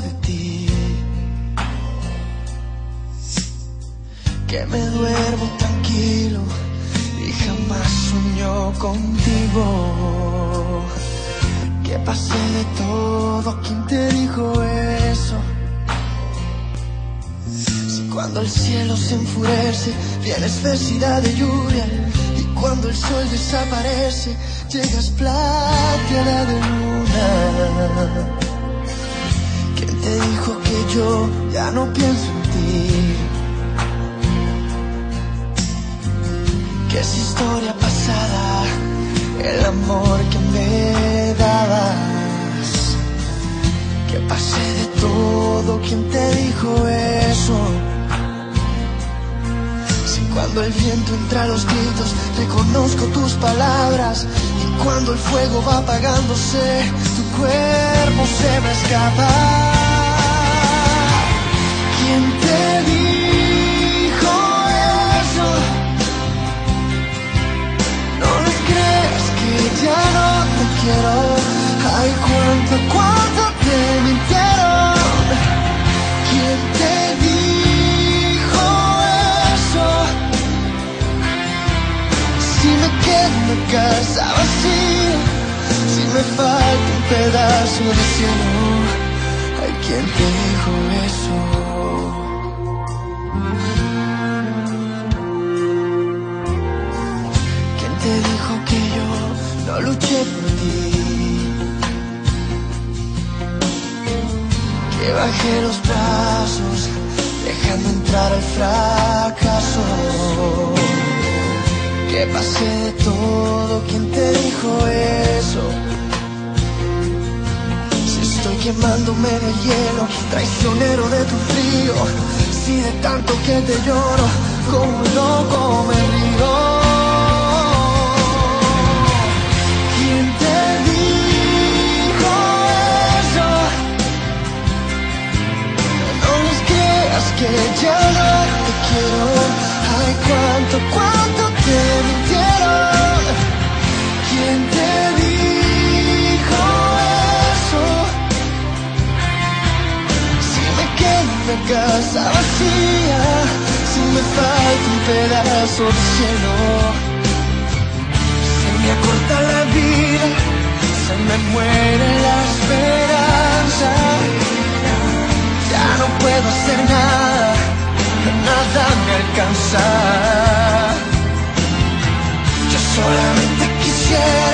de ti. Que me duermo tranquilo y jamás sueño contigo. Que pasé de todo, ¿quién te dijo eso? Si cuando el cielo se enfurece, tienes necesidad de lluvia. Y cuando el sol desaparece, llegas plateada de luna. Yo ya no pienso en ti? Que es historia pasada el amor que me dabas. Que pasé de todo, ¿quién te dijo eso? Si cuando el viento entra a los gritos, reconozco tus palabras. Y cuando el fuego va apagándose, tu cuerpo se me escapa. ¿Quién te dijo eso? No les creas que ya no te quiero. Ay, cuánto, cuánto te mintieron. ¿Quién te dijo eso? Si me quedo en casa vacía, si me falta un pedazo de cielo. Ay, ¿quién te dijo eso? No luché por ti? Que bajé los brazos, dejando entrar el fracaso. Que pasé de todo, ¿quién te dijo eso? Si estoy quemándome el hielo, traicionero de tu frío. Si de tanto que te lloro, como un loco me río. Que ya no te quiero. Ay, cuánto, cuánto te mintieron. ¿Quién te dijo eso? Si me quedo en la casa vacía, si me falta un pedazo de cielo. Se me acorta la vida, se me muere la esperanza. yeah.